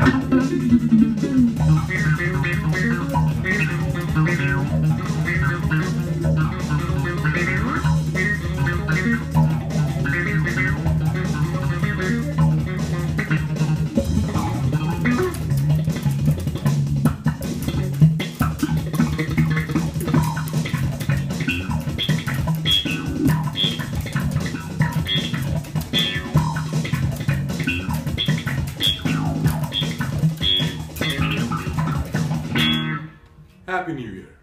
Thank you. Happy New Year.